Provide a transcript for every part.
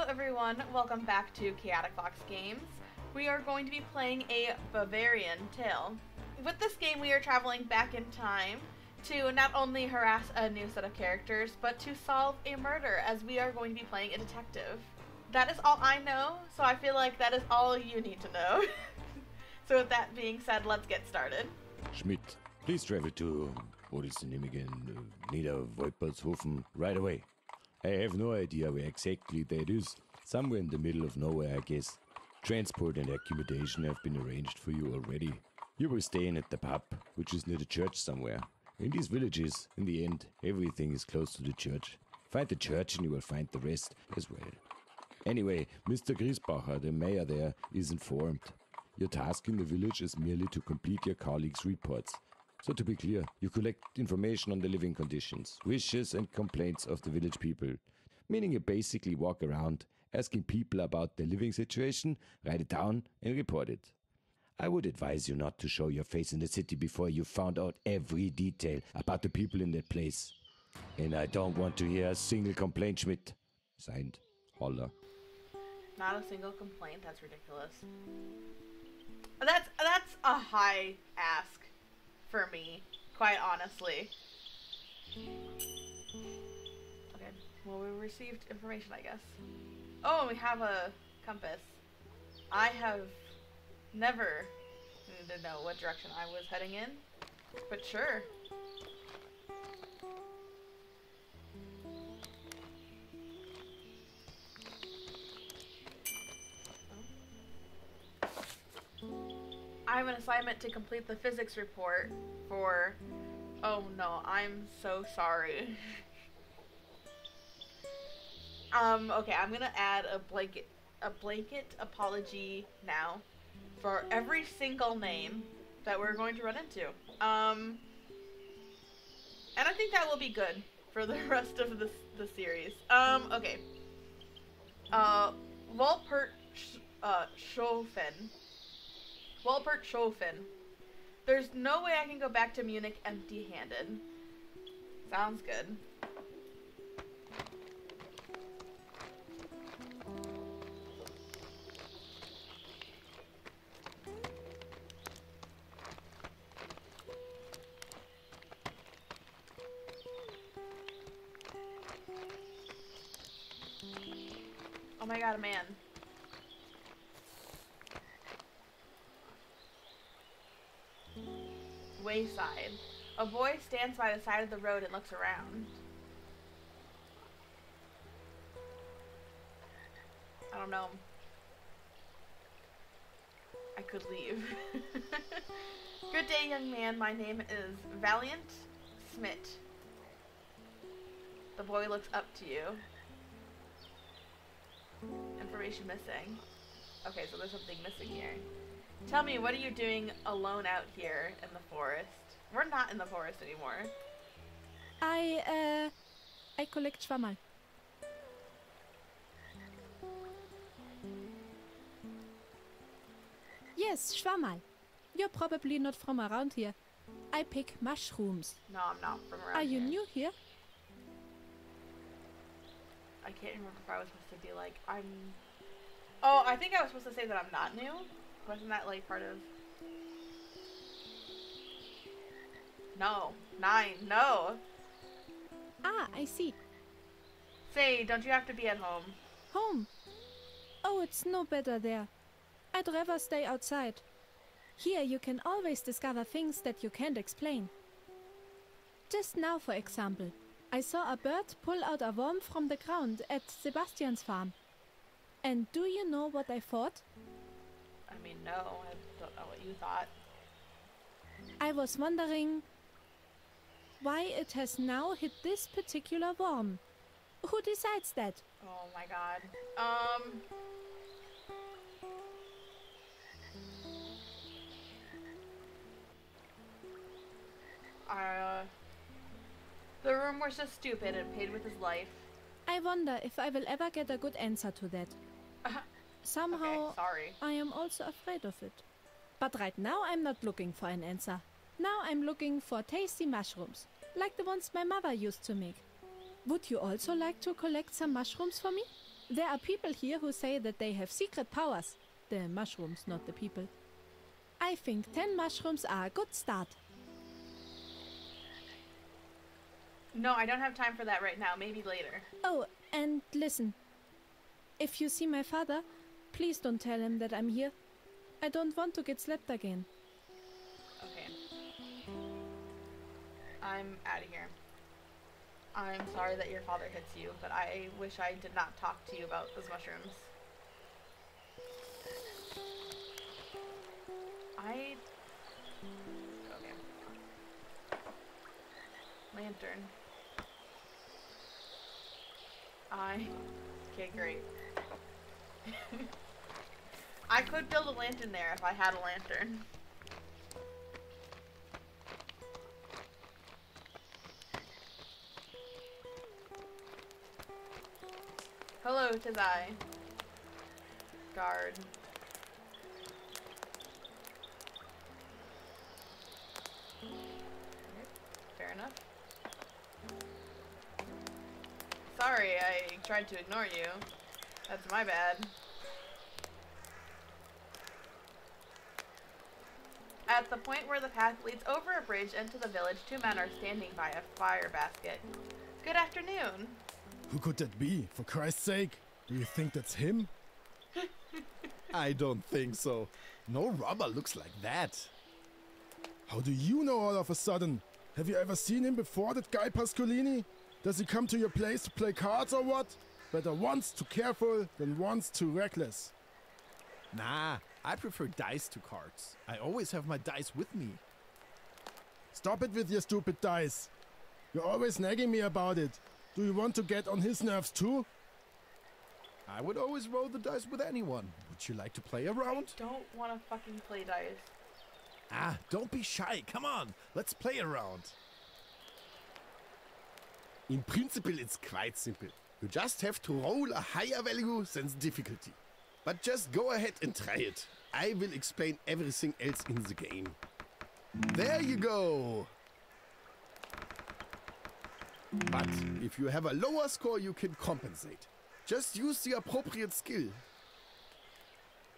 Hello everyone, welcome back to Chaotic Fox Games. We are going to be playing a Bavarian Tale. With this game we are traveling back in time to not only harass a new set of characters, but to solve a murder as we are going to be playing a detective. That is all I know, so I feel like that is all you need to know. so with that being said, let's get started. Schmidt, please travel to, what is the name again, uh, right away. I have no idea where exactly that is. Somewhere in the middle of nowhere, I guess. Transport and accommodation have been arranged for you already. You will stay in at the pub, which is near the church somewhere. In these villages, in the end, everything is close to the church. Find the church and you will find the rest as well. Anyway, Mr. Griesbacher, the mayor there, is informed. Your task in the village is merely to complete your colleagues' reports. So to be clear, you collect information on the living conditions, wishes and complaints of the village people. Meaning you basically walk around asking people about their living situation, write it down and report it. I would advise you not to show your face in the city before you found out every detail about the people in that place. And I don't want to hear a single complaint, Schmidt. Signed, Holler. Not a single complaint, that's ridiculous. That's that's a high ask for me, quite honestly. Okay, well we received information I guess. Oh, we have a compass. I have never needed to know what direction I was heading in, but sure. I have an assignment to complete the physics report for. Oh no, I'm so sorry. um, okay, I'm gonna add a blanket a blanket apology now for every single name that we're going to run into. Um, and I think that will be good for the rest of the, the series. Um, okay. Uh, Walpert uh, Schofen. Walpert Schofen. There's no way I can go back to Munich empty-handed. Sounds good. Oh my god, a man. A boy stands by the side of the road and looks around. I don't know. I could leave. Good day, young man. My name is Valiant Smith. The boy looks up to you. Information missing. Okay, so there's something missing here. Tell me, what are you doing alone out here in the forest? We're not in the forest anymore. I, uh, I collect Schwammerl. Yes, Schwammerl. You're probably not from around here. I pick mushrooms. No, I'm not from around here. Are you here. new here? I can't remember if I was supposed to be like, I'm... Oh, I think I was supposed to say that I'm not new. Wasn't that like part of... No. Nine. No. Ah, I see. Say, don't you have to be at home? Home. Oh, it's no better there. I'd rather stay outside. Here you can always discover things that you can't explain. Just now, for example, I saw a bird pull out a worm from the ground at Sebastian's farm. And do you know what I thought? I mean, no. I don't know what you thought. I was wondering why it has now hit this particular worm. Who decides that? Oh my god. Um... Uh... The room was just stupid and paid with his life. I wonder if I will ever get a good answer to that. Somehow, Okay, sorry. I am also afraid of it. But right now, I'm not looking for an answer. Now I'm looking for tasty mushrooms, like the ones my mother used to make. Would you also like to collect some mushrooms for me? There are people here who say that they have secret powers. The mushrooms, not the people. I think 10 mushrooms are a good start. No, I don't have time for that right now. Maybe later. Oh, and listen. If you see my father, please don't tell him that I'm here. I don't want to get slapped again. I'm out of here. I'm sorry that your father hits you, but I wish I did not talk to you about those mushrooms. I. Okay. Lantern. I. Okay, great. I could build a lantern there if I had a lantern. Hello, tis I. Guard. Fair enough. Sorry, I tried to ignore you. That's my bad. At the point where the path leads over a bridge into the village, two men are standing by a fire basket. Good afternoon. Who could that be? For Christ's sake, do you think that's him? I don't think so. No robber looks like that. How do you know all of a sudden? Have you ever seen him before, that guy Pascolini? Does he come to your place to play cards or what? Better once too careful than once too reckless. Nah, I prefer dice to cards. I always have my dice with me. Stop it with your stupid dice. You're always nagging me about it. Do you want to get on his nerves too? I would always roll the dice with anyone. Would you like to play around? Don't want to fucking play dice. Ah, don't be shy. Come on, let's play around. In principle, it's quite simple. You just have to roll a higher value than the difficulty. But just go ahead and try it. I will explain everything else in the game. There you go. But if you have a lower score, you can compensate. Just use the appropriate skill.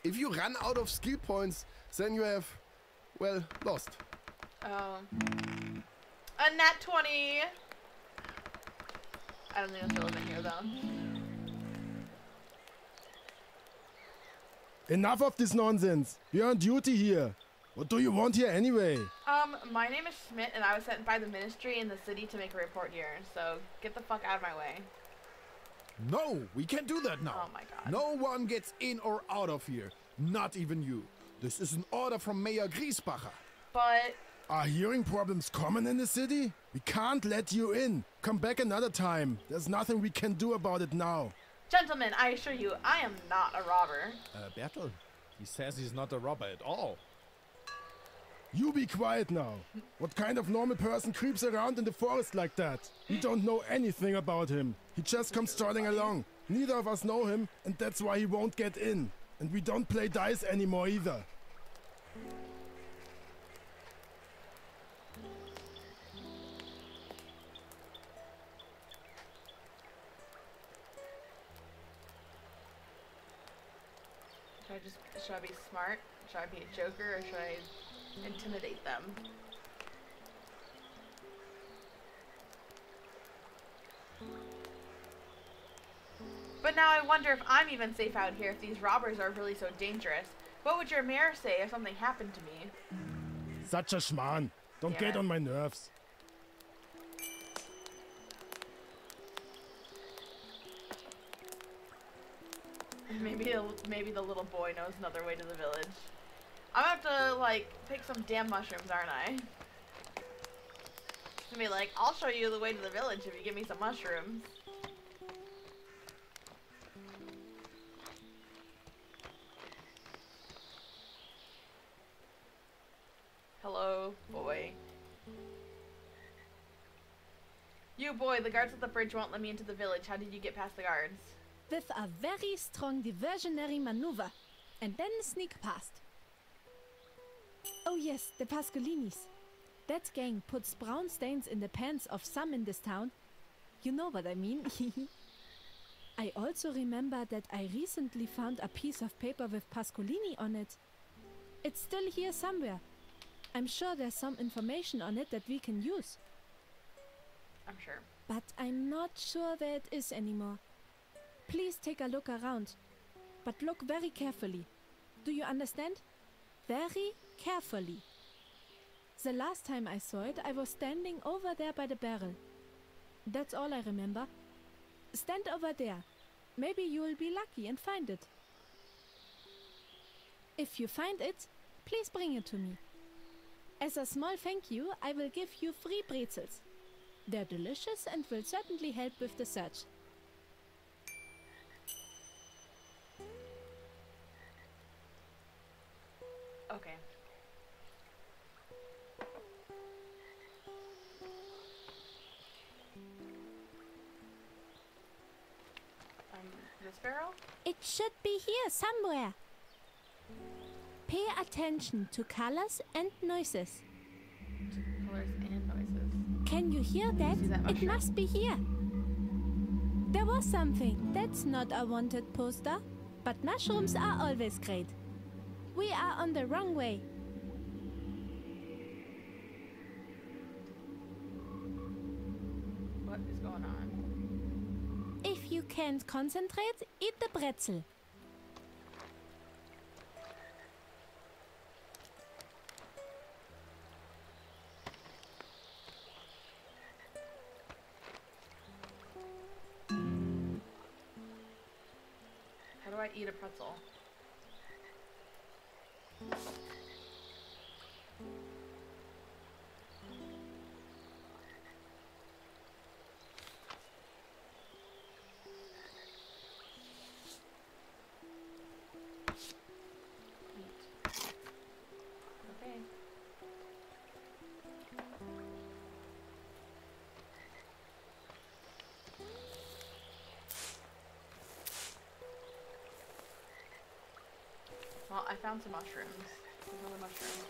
If you run out of skill points, then you have, well, lost. Oh. A nat 20! I don't think that's relevant here, though. Enough of this nonsense. We're on duty here. What do you want here anyway? Um, my name is Schmidt, and I was sent by the ministry in the city to make a report here, so get the fuck out of my way. No, we can't do that now. Oh my god. No one gets in or out of here. Not even you. This is an order from Mayor Griesbacher. But, Are hearing problems common in the city? We can't let you in. Come back another time. There's nothing we can do about it now. gentlemen, I assure you, I am not a robber. Uh, Bertel, he says he's not a robber at all. You be quiet now. What kind of normal person creeps around in the forest like that? We don't know anything about him. He just comes trotting along. Neither of us know him, and that's why he won't get in. And we don't play dice anymore either. Should I just, should I be smart? Should I be a joker, or should I intimidate them? But now I wonder if I'm even safe out here if these robbers are really so dangerous. What would your mayor say if something happened to me? Such a schmarrn. Don't Damn get it. on my nerves. Maybe maybe the little boy knows another way to the village. I'm gonna have to like pick some damn mushrooms, aren't I? To be like, I'll show you the way to the village if you give me some mushrooms. Hello, boy. You boy, the guards at the bridge won't let me into the village. How did you get past the guards? With a very strong diversionary maneuver, and then sneak past. Oh, yes, the Pascolinis. That gang puts brown stains in the pants of some in this town. You know what I mean. I also remember that I recently found a piece of paper with Pascolini on it. It's still here somewhere. I'm sure there's some information on it that we can use, I'm sure. but I'm not sure where it is anymore. Please take a look around, but look very carefully. Do you understand? Very carefully. The last time I saw it, I was standing over there by the barrel. That's all I remember. Stand over there. Maybe you will be lucky and find it. If you find it, please bring it to me. As a small thank you, I will give you free pretzels. They're delicious and will certainly help with the search. Okay. This barrel? It should be here somewhere. Pay attention to colors and noises. Colors and noises. Can you hear that? That It must be here. There was something. That's not a wanted poster. But mushrooms are always great. We are on the wrong way. What is going on? You can't concentrate, eat the pretzel. How do I eat a pretzel? I found some mushrooms. Another mushroom.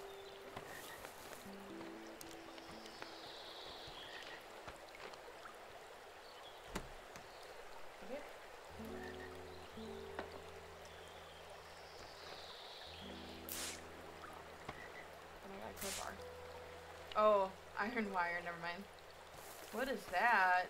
Oh, iron wire, never mind. What is that?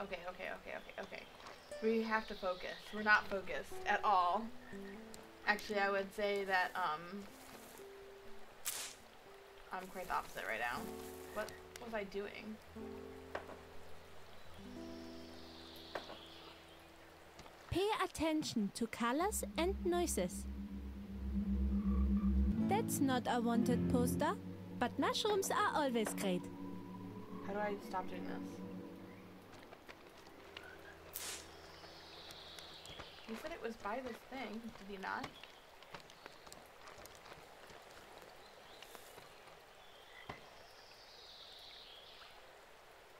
Okay, okay, okay, okay, okay. We have to focus. We're not focused at all. Actually, I would say that, um... I'm quite the opposite right now. What was I doing? Pay attention to colors and noises. That's not a wanted poster, but mushrooms are always great. How do I stop doing this? He said it was by this thing, did he not?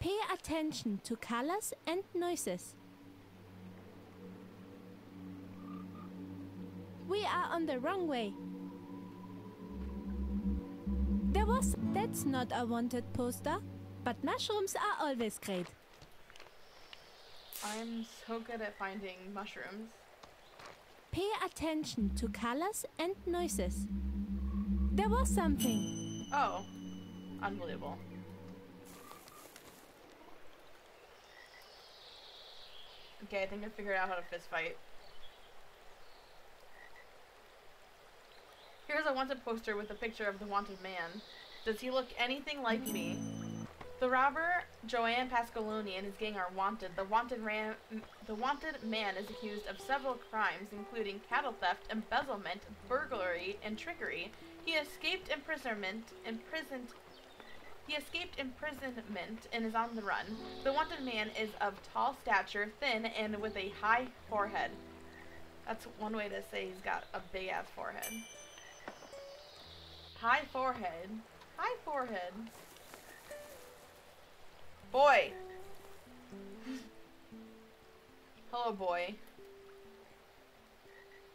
Pay attention to colors and noises. We are on the wrong way. There was. That's not a wanted poster, but mushrooms are always great. I'm so good at finding mushrooms. Pay attention to colors and noises. There was something. Oh, unbelievable. Okay, I think I figured out how to fist fight. Here's a wanted poster with a picture of the wanted man. Does he look anything like me? The robber Joanne Pascolini and his gang are wanted. The wanted ran the wanted man is accused of several crimes, including cattle theft, embezzlement, burglary, and trickery. He escaped imprisonment imprisoned he escaped imprisonment and is on the run. The wanted man is of tall stature, thin, and with a high forehead. That's one way to say he's got a big ass forehead. High forehead. High forehead. Boy. Hello, boy.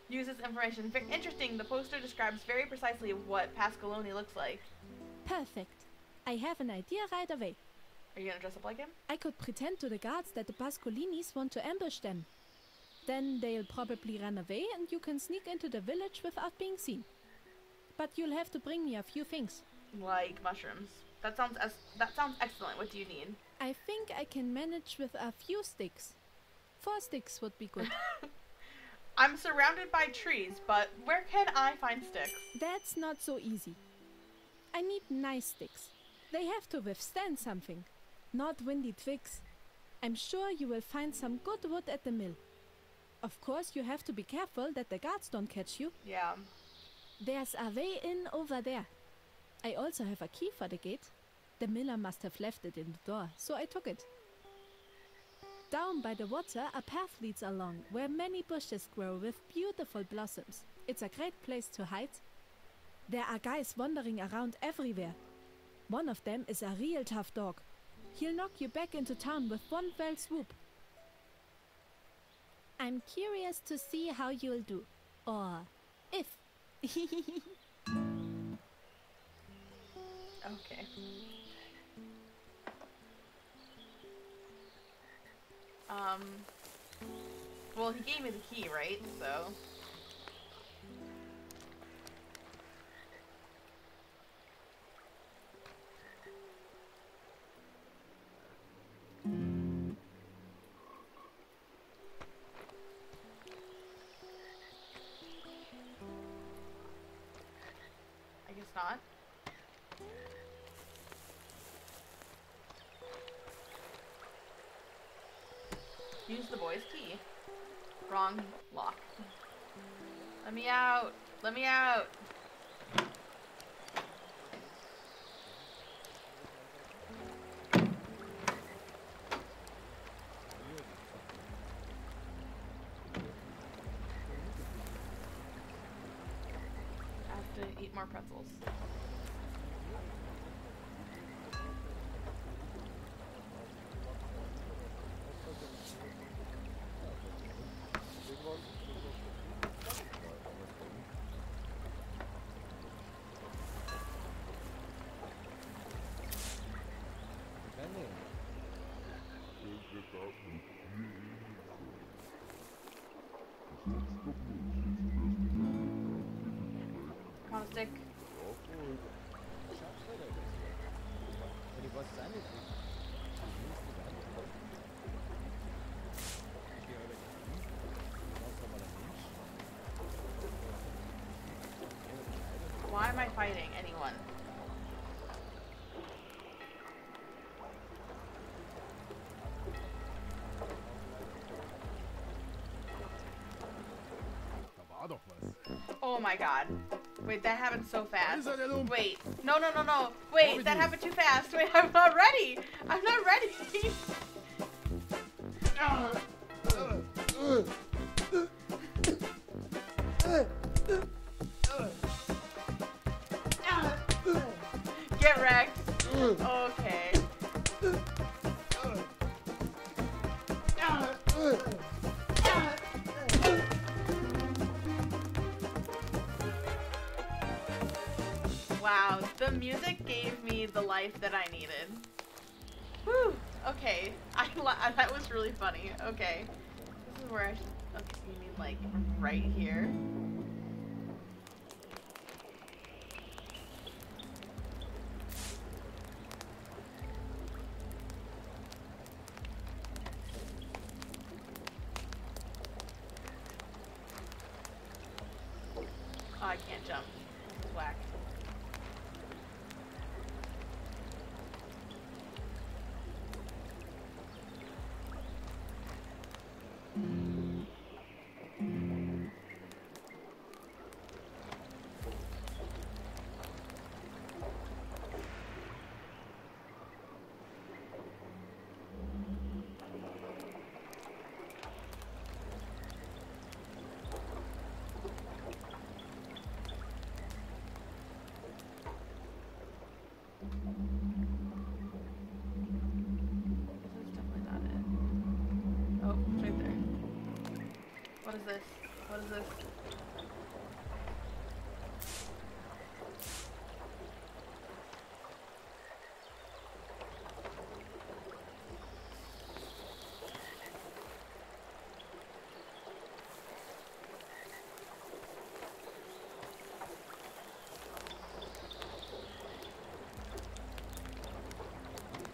Use this information. Very interesting. The poster describes very precisely what Pascolini looks like. Perfect. I have an idea right away. Are you gonna dress up like him? I could pretend to the guards that the Pascolinis want to ambush them. Then they'll probably run away and you can sneak into the village without being seen. But you'll have to bring me a few things. Like mushrooms. That sounds as that sounds excellent. What do you need? I think I can manage with a few sticks. Four sticks would be good. I'm surrounded by trees, but where can I find sticks? That's not so easy. I need nice sticks. They have to withstand something, not windy twigs. I'm sure you will find some good wood at the mill. Of course, you have to be careful that the guards don't catch you. Yeah. There's a way in over there. I also have a key for the gate. The miller must have left it in the door, so I took it. Down by the water, a path leads along where many bushes grow with beautiful blossoms. It's a great place to hide. There are guys wandering around everywhere. One of them is a real tough dog. He'll knock you back into town with one fell swoop. I'm curious to see how you'll do. Or if. Okay. Um. Well, he gave me the key, right? So. I guess not. Boy's key. Wrong lock. Let me out! Let me out! I have to eat more pretzels. Why am I fighting anyone? Oh my god. Wait, that happened so fast. Is that a lump? Wait. No, no, no, no. Wait, that happened too fast. Wait, I'm not ready. I'm not ready. really funny. Okay, this is where I should. Okay, you mean like right here? What is this? What is this?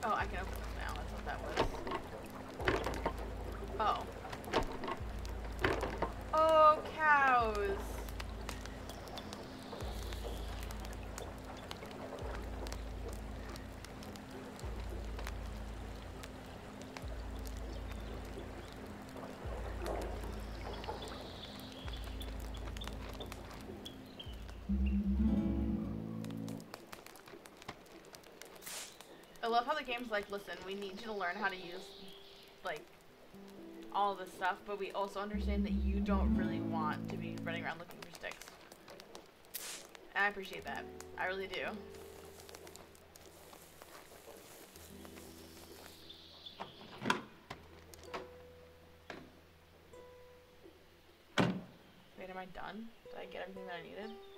Oh, I can open love how the game's like, listen, we need you to learn how to use, like, all this stuff, but we also understand that you don't really want to be running around looking for sticks. And I appreciate that. I really do. Wait, am I done? Did I get everything that I needed?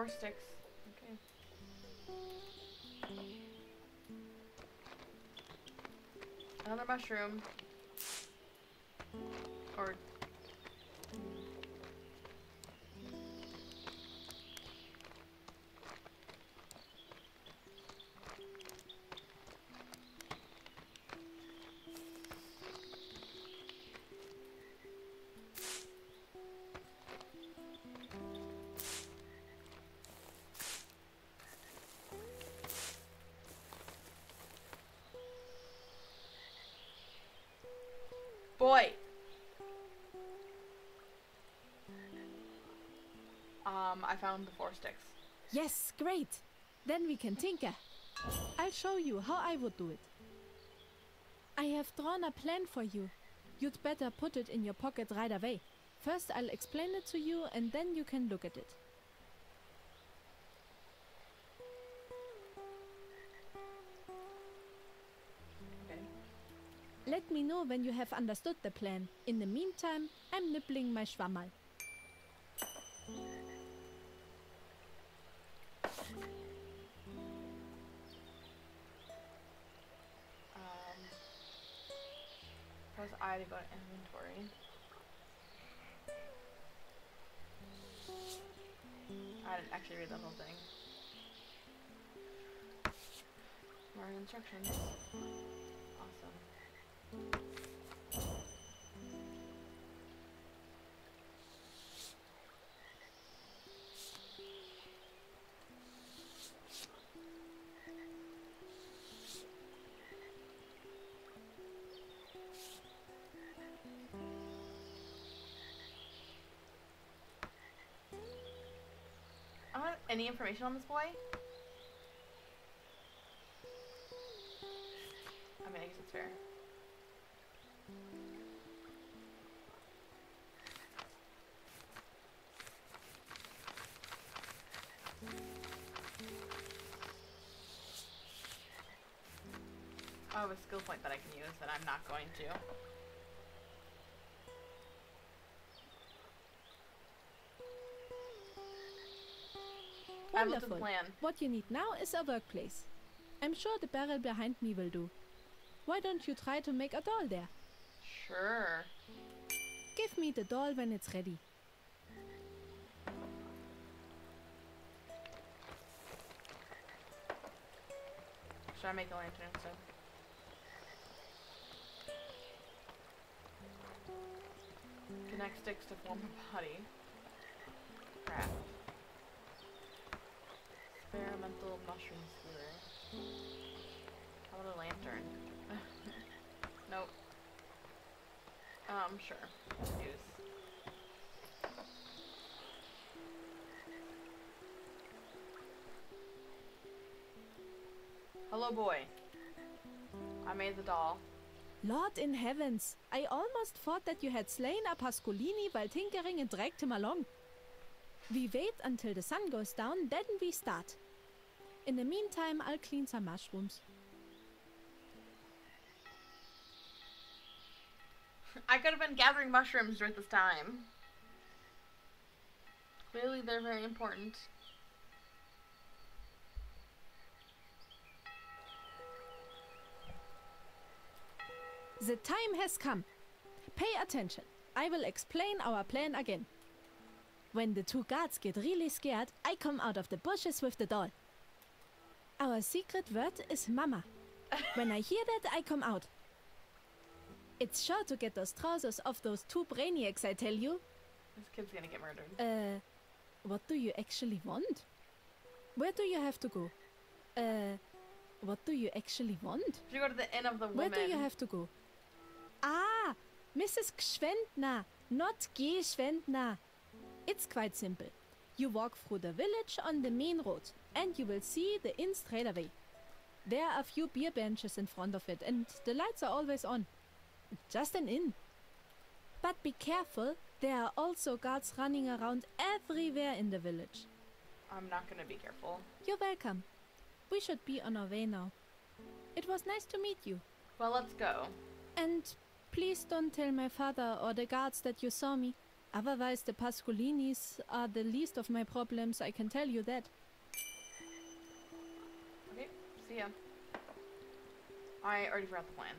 Four sticks. Okay. Another mushroom. Found the four sticks. Yes, great. Then we can tinker. I'll show you how I would do it. I have drawn a plan for you. You'd better put it in your pocket right away. First, I'll explain it to you and then you can look at it. Okay. Let me know when you have understood the plan. In the meantime, I'm nibbling my Schwammerl. Inventory. I didn't actually read the whole thing. More instructions. Awesome. Any information on this boy. I mean, I guess it's fair. I have a skill point that I can use that I'm not going to. Wonderful. plan. What you need now is a workplace. I'm sure the barrel behind me will do. Why don't you try to make a doll there? Sure. Give me the doll when it's ready. Should I make a lantern instead? Connect sticks to form a body. Crap. Experimental mushroom skewer. How about a lantern? nope. Um, sure. Use. Hello, boy. I made the doll. Lord in heavens, I almost thought that you had slain a Pascolini while tinkering and dragged him along. We wait until the sun goes down, then we start. In the meantime, I'll clean some mushrooms. I could have been gathering mushrooms during this time. Clearly, they're very important. The time has come. Pay attention. I will explain our plan again. When the two guards get really scared, I come out of the bushes with the doll. Our secret word is Mama. When I hear that, I come out. It's sure to get those trousers off those two brainiacs, I tell you. This kid's gonna get murdered. Uh, what do you actually want? Where do you have to go? Uh, what do you actually want? Should go to the inn of the Where do you have to go? Ah, Mrs. Gschwendner, not Geschwendner. It's quite simple. You walk through the village on the main road, and you will see the inn straight away. There are a few beer benches in front of it, and the lights are always on. Just an inn. But be careful, there are also guards running around everywhere in the village. I'm not gonna be careful. You're welcome. We should be on our way now. It was nice to meet you. Well, let's go. And please don't tell my father or the guards that you saw me. Otherwise, the Pascolinis are the least of my problems, I can tell you that. Okay, see ya. I already forgot the plan.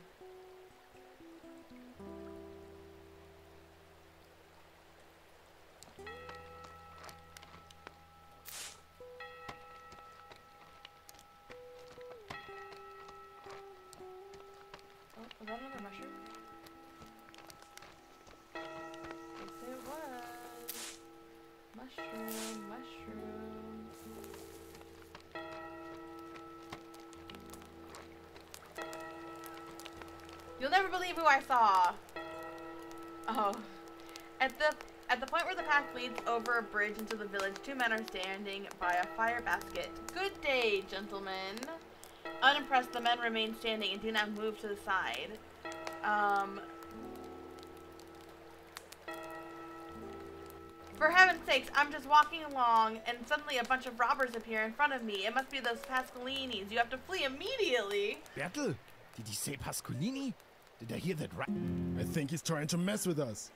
Oh, was that another mushroom? Mushroom, mushroom. You'll never believe who I saw. Oh. At the at the point where the path leads over a bridge into the village, two men are standing by a fire basket. Good day, gentlemen. Unimpressed, the men remain standing and do not move to the side. Um. For heaven's sakes, I'm just walking along and suddenly a bunch of robbers appear in front of me. It must be those Pascolinis. You have to flee immediately. Bertel, did he say Pascolini? Did I hear that right? I think he's trying to mess with us.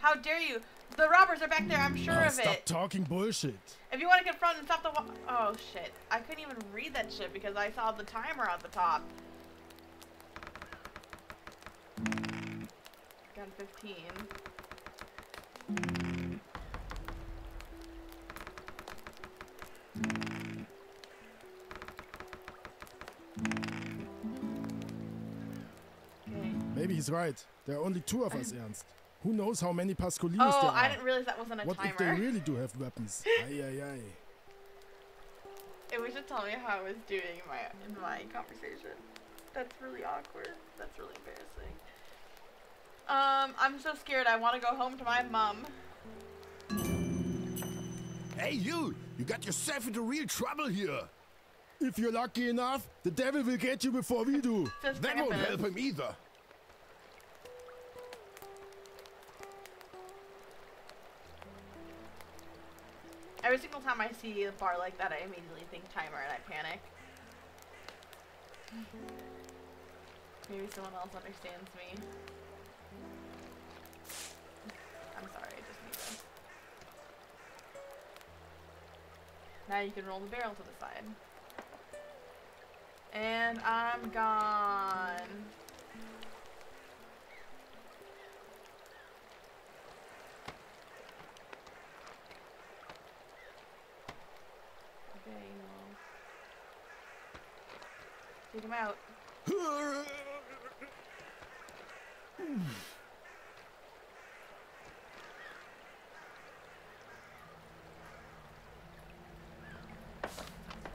How dare you? The robbers are back there, I'm sure Oh, of stop it. Stop talking bullshit. If you want to confront and stop the wa- Oh shit. I couldn't even read that shit because I saw the timer at the top. Gun 15. He's right. There are only two of us, Ernst. Who knows how many Pascolinis Oh, there are? I didn't realize that wasn't a what if they really do have weapons? Ay, ay, ay. It was just telling me how I was doing in my in my conversation. That's really awkward. That's really embarrassing. Um, I'm so scared. I want to go home to my mom. Hey, you! You got yourself into real trouble here. If you're lucky enough, the devil will get you before we do. That won't help him either. Every single time I see a bar like that, I immediately think timer and I panic. Maybe someone else understands me. I'm sorry, I just need this. Now you can roll the barrel to the side. And I'm gone. Take him out.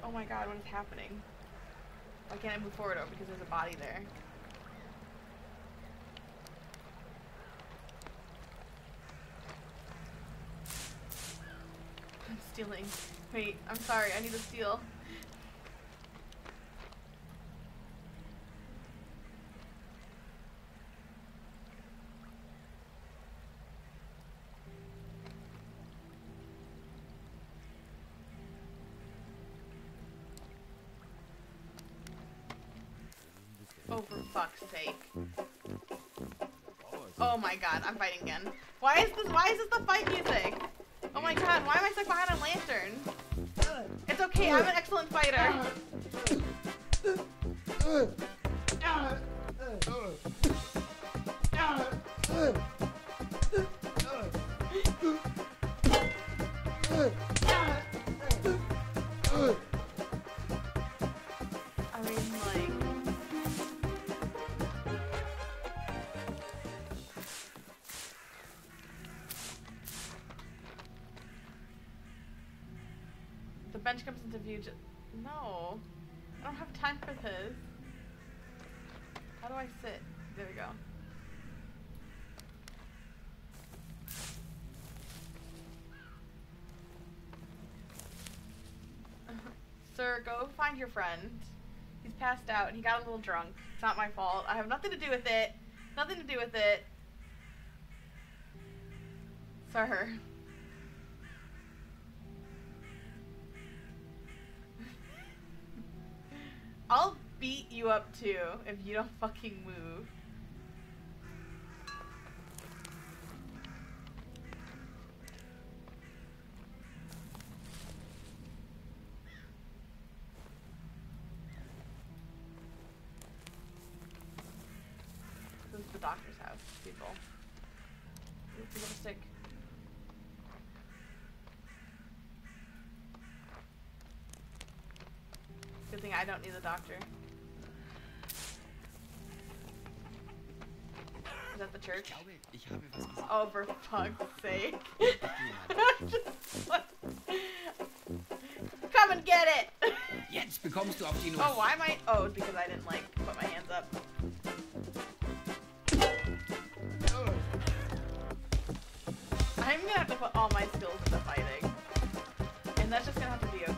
Oh my god, what is happening? Why can't I move forward? Oh, because there's a body there. I'm stealing. Wait, I'm sorry, I need to steal. Oh, for fuck's sake. Oh my god, I'm fighting again. Why is this- why is this the fight music? Oh my god, why am I stuck behind a lantern? It's okay, I'm an excellent fighter. view just no. I don't have time for this. How do I sit? There we go. Sir, go find your friend. He's passed out and he got a little drunk. It's not my fault. I have nothing to do with it. Nothing to do with it. Sir. Up to if you don't fucking move. This is the doctor's house, people. Ooh, People to stick. Good thing I don't need the doctor. Is that the church? glaube, ich habe was gesehen. Oh, for fuck's sake. Just Come and get it! Jetzt bekommst du auf die Nuss. Oh, why am I? Oh, it's because I didn't like put my hands up. I'm gonna have to put all my skills into fighting, and that's just gonna have to be okay.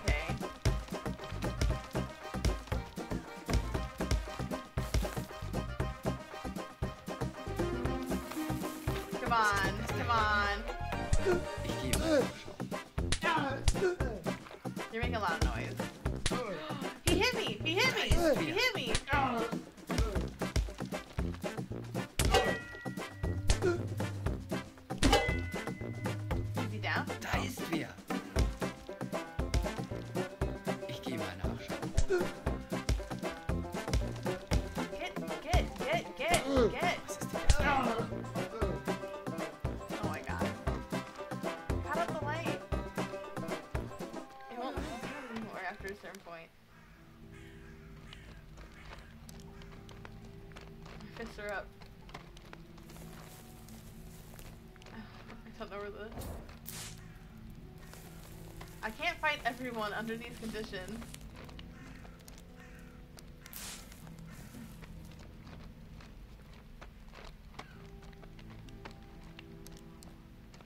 Everyone under these conditions.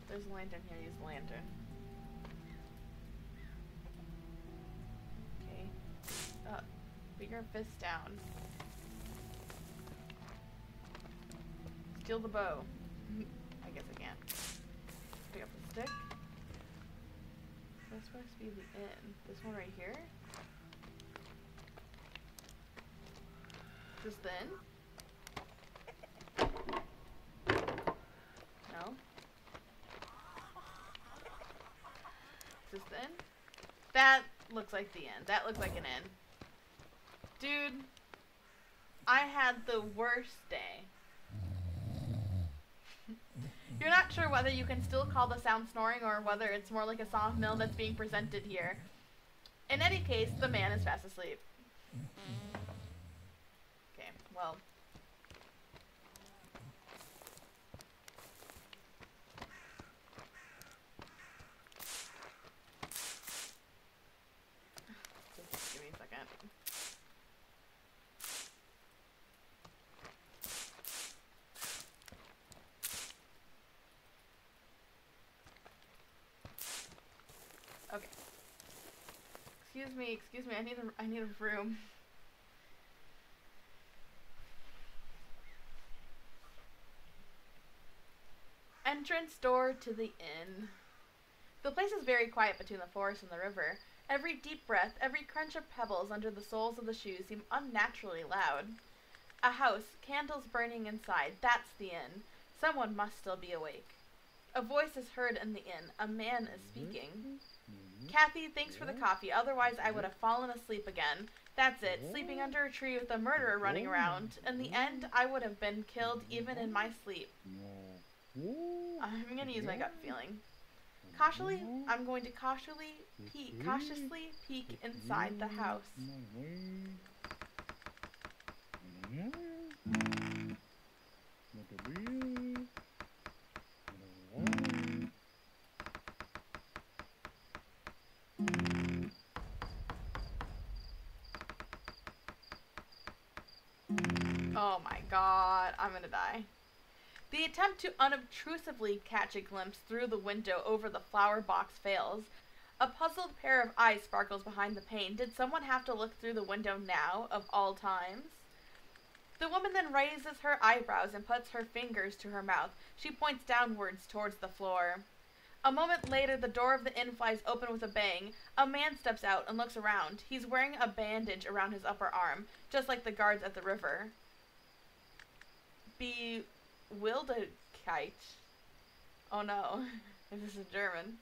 There's a lantern here, use the lantern. Okay. Uh, put your fist down. Steal the bow. The inn. This one right here? This the inn? No? Is this the? That looks like the end. That looks like an end. Dude, I had the worst day. You're not sure whether you can still call the sound snoring or whether it's more like a sawmill that's being presented here. In any case, the man is fast asleep. Okay, well. Just give me a second. Okay. Excuse me, excuse me. I need a I need a room. Entrance door to the inn. The place is very quiet between the forest and the river. Every deep breath, every crunch of pebbles under the soles of the shoes seem unnaturally loud. A house, candles burning inside. That's the inn. Someone must still be awake. A voice is heard in the inn. A man is mm-hmm. speaking. Kathy, thanks for the coffee. Otherwise, I would have fallen asleep again. That's it. Sleeping under a tree with a murderer running around. In the end, I would have been killed even in my sleep. I'm gonna use my gut feeling. Cautiously, I'm going to cautiously peek, cautiously peek inside the house. My god, I'm gonna die. The attempt to unobtrusively catch a glimpse through the window over the flower box fails. A puzzled pair of eyes sparkles behind the pane. Did someone have to look through the window now, of all times? The woman then raises her eyebrows and puts her fingers to her mouth. She points downwards towards the floor. A moment later, the door of the inn flies open with a bang. A man steps out and looks around. He's wearing a bandage around his upper arm, just like the guards at the river. Bewilderkeit. Oh no, this is German.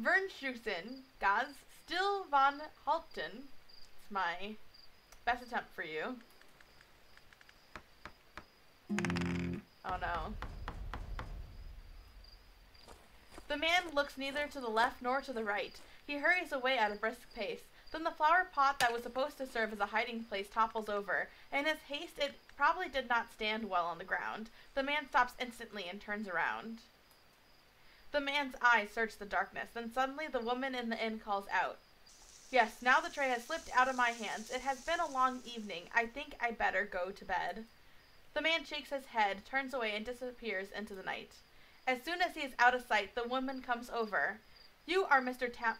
Vernschussen, Gaz, still von Halten. It's my best attempt for you. Oh no. The man looks neither to the left nor to the right. He hurries away at a brisk pace. Then the flower pot that was supposed to serve as a hiding place topples over. and In his haste, it probably did not stand well on the ground. The man stops instantly and turns around. The man's eyes search the darkness. Then suddenly the woman in the inn calls out. Yes, now the tray has slipped out of my hands. It has been a long evening. I think I better go to bed. The man shakes his head, turns away, and disappears into the night. As soon as he is out of sight, the woman comes over. You are Mr. Ta-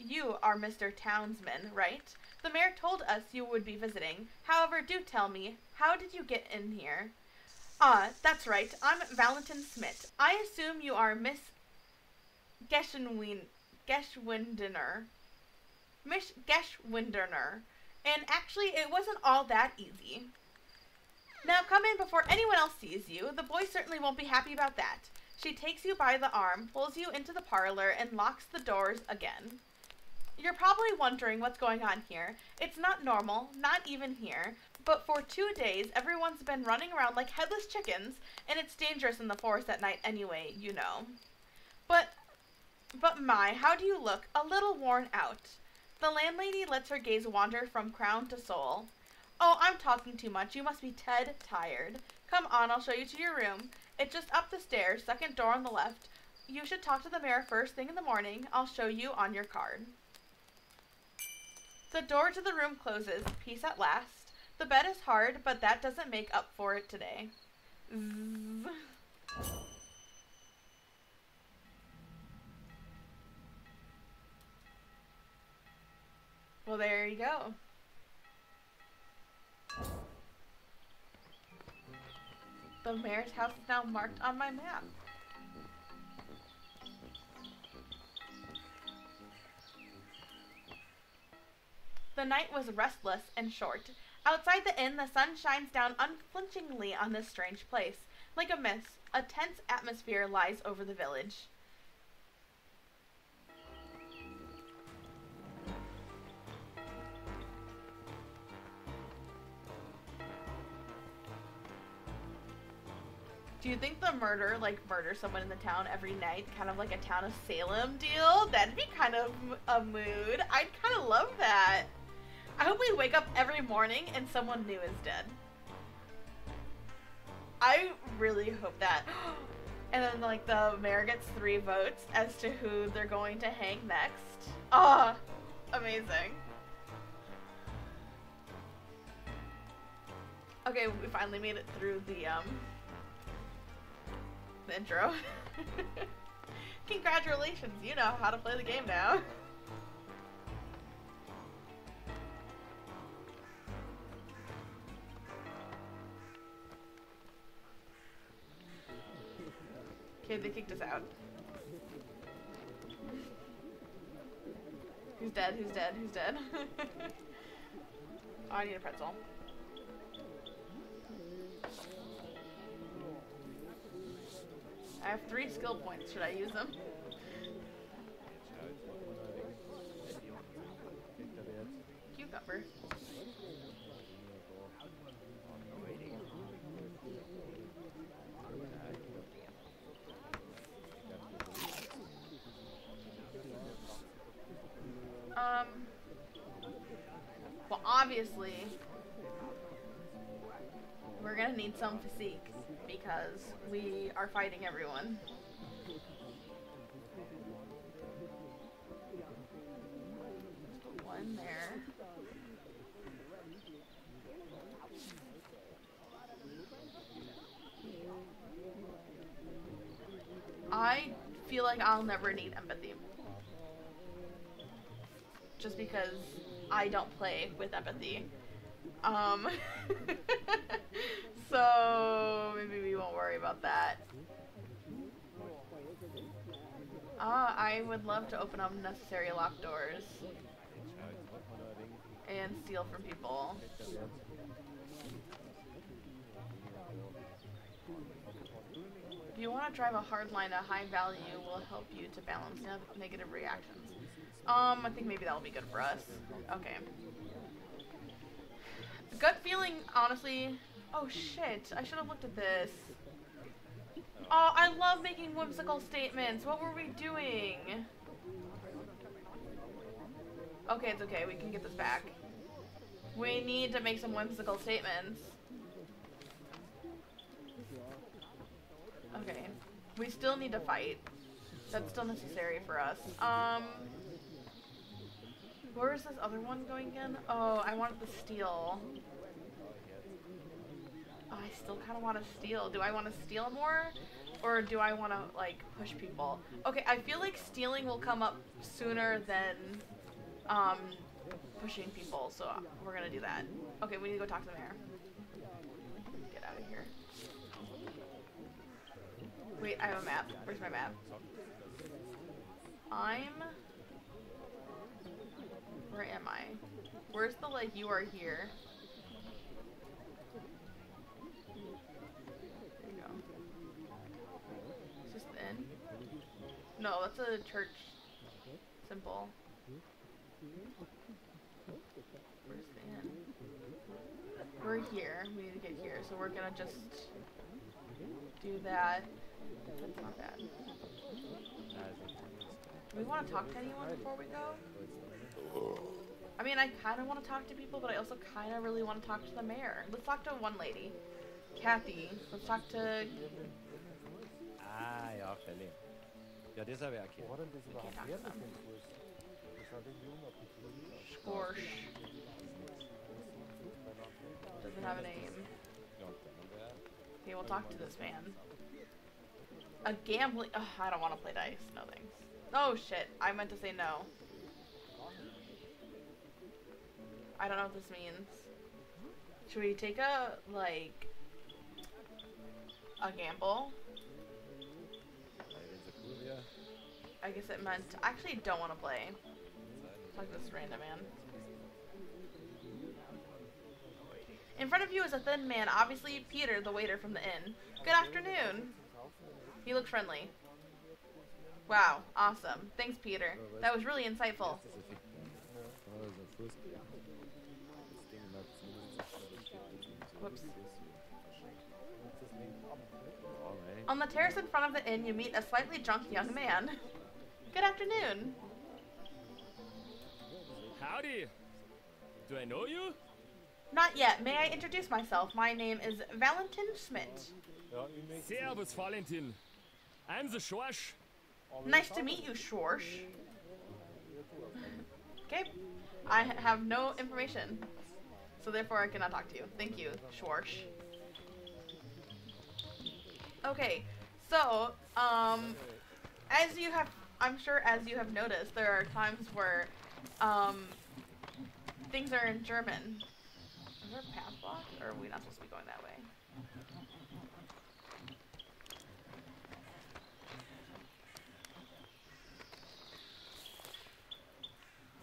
you are Mr. Townsman, right? The mayor told us you would be visiting. However, do tell me, how did you get in here? Ah, that's right. I'm Valentin Smith. I assume you are Miss Geschwin. Miss Geschwindener. And actually, it wasn't all that easy. Now come in before anyone else sees you. The boy certainly won't be happy about that. She takes you by the arm, pulls you into the parlor, and locks the doors again. You're probably wondering what's going on here. It's not normal, not even here. But for two days, everyone's been running around like headless chickens, and it's dangerous in the forest at night anyway, you know. But, but my, how do you look? A little worn out. The landlady lets her gaze wander from crown to sole. Oh, I'm talking too much. You must be Ted tired. Come on, I'll show you to your room. It's just up the stairs, second door on the left. You should talk to the mayor first thing in the morning. I'll show you on your card. The door to the room closes. Peace at last. The bed is hard, but that doesn't make up for it today. Zzz. Well, there you go. The marriage house is now marked on my map. The night was restless and short. Outside the inn, the sun shines down unflinchingly on this strange place. Like a mist, a tense atmosphere lies over the village. Do you think the murder, like murder someone in the town every night, kind of like a town of Salem deal? That'd be kind of a mood. I'd kind of love that. I hope we wake up every morning and someone new is dead. I really hope that. And then like the mayor gets three votes as to who they're going to hang next. Ah, oh, amazing. Okay, we finally made it through the um the intro. Congratulations, you know how to play the game now. Okay, they kicked us out. Who's dead? Who's dead? Who's dead? oh, I need a pretzel. I have three skill points. Should I use them? Cucumber. Obviously, we're gonna need some physique because we are fighting everyone. One there. I feel like I'll never need empathy. Just because I don't play with empathy. Um, so maybe we won't worry about that. Uh, I would love to open up necessary locked doors and steal from people. If you want to drive a hard line, a high value will help you to balance ne- negative reactions. Um, I think maybe that'll be good for us. Okay. Gut feeling, honestly. Oh shit! I should have looked at this. Oh, I love making whimsical statements. What were we doing? Okay, it's okay. We can get this back. We need to make some whimsical statements. Okay. We still need to fight. That's still necessary for us. Um. Where is this other one going again? Oh, I want the steel. Oh, I still kind of want to steal. Do I want to steal more? Or do I want to, like, push people? Okay, I feel like stealing will come up sooner than, um, pushing people, so we're gonna do that. Okay, we need to go talk to the mayor. Get out of here. Wait, I have a map. Where's my map? I'm... Where am I? Where's the, like, you are here? There you go. Is this the inn? No, that's a church symbol. Where's the inn? We're here. We need to get here, so we're gonna just do that. That's not bad. Do we want to talk to anyone before we go? I mean, I kind of want to talk to people, but I also kind of really want to talk to the mayor. Let's talk to one lady. Kathy. Let's talk to... Ah, ja, Fälle. Ja, das habe ich auch gehört. We can't talk to them. Scorch. Doesn't have a name. Okay, we'll talk to this man. A gambling... Ugh, I don't want to play dice. No thanks. Oh, shit. I meant to say no. I don't know what this means. Should we take a, like, a gamble? I guess it meant I actually don't want to play. To this random man. In front of you is a thin man, obviously Peter, the waiter from the inn. Good afternoon. He looked friendly. Wow, awesome. Thanks, Peter. That was really insightful. Whoops. On the terrace in front of the inn, you meet a slightly drunk young man. Good afternoon. Howdy. Do I know you? Not yet. May I introduce myself? My name is Valentin Schmidt. Servus, Valentin. I'm the Schorsch. Nice to meet you, Schorsch. Okay. I have no information. So therefore I cannot talk to you. Thank you, Schorsch. Okay. So, um as you have I'm sure as you have noticed, there are times where um things are in German. Is there a path block or are we not supposed to be going that way?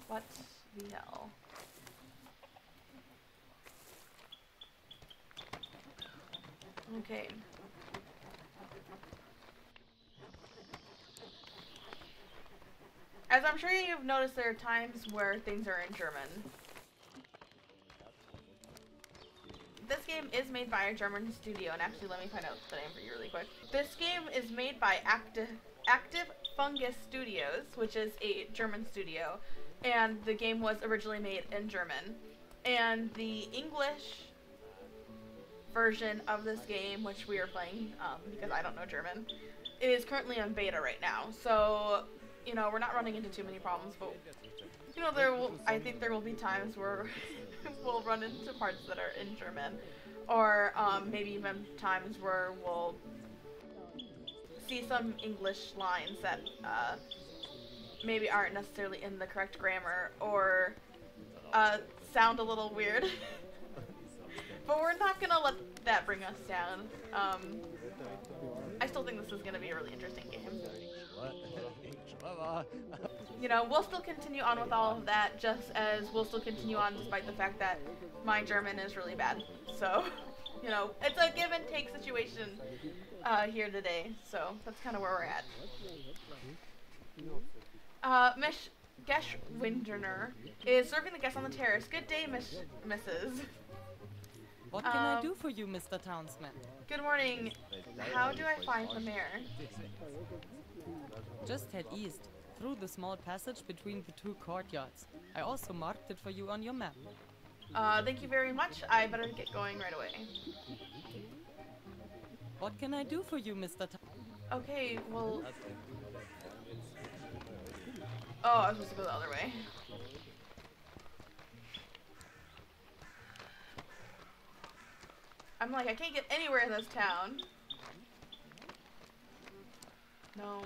What the hell? Okay. As I'm sure you've noticed, there are times where things are in German. This game is made by a German studio, and actually let me find out the name for you really quick. This game is made by Active, Active Fungus Studios, which is a German studio, and the game was originally made in German. And the English version of this game, which we are playing um, because I don't know German, it is currently on beta right now. So, you know, we're not running into too many problems, but you know, there will. I think there will be times where we'll run into parts that are in German, or um, maybe even times where we'll see some English lines that uh, maybe aren't necessarily in the correct grammar or uh, sound a little weird. but we're not gonna let that bring us down. Um, I still think this is gonna be a really interesting game. You know, we'll still continue on with all of that, just as we'll still continue on despite the fact that my German is really bad. So, you know, it's a give and take situation uh, here today. So that's kind of where we're at. Uh, Gesh Geschwinderner is serving the guests on the terrace. Good day, Miss Mrs. What can I do for you, Mr. Townsman? Good morning. How do I find the mayor? Just head east, through the small passage between the two courtyards. I also marked it for you on your map. Uh, thank you very much. I better get going right away. What can I do for you, Mr. Town? Okay, well. Oh, I was supposed to go the other way. I'm like, I can't get anywhere in this town. No.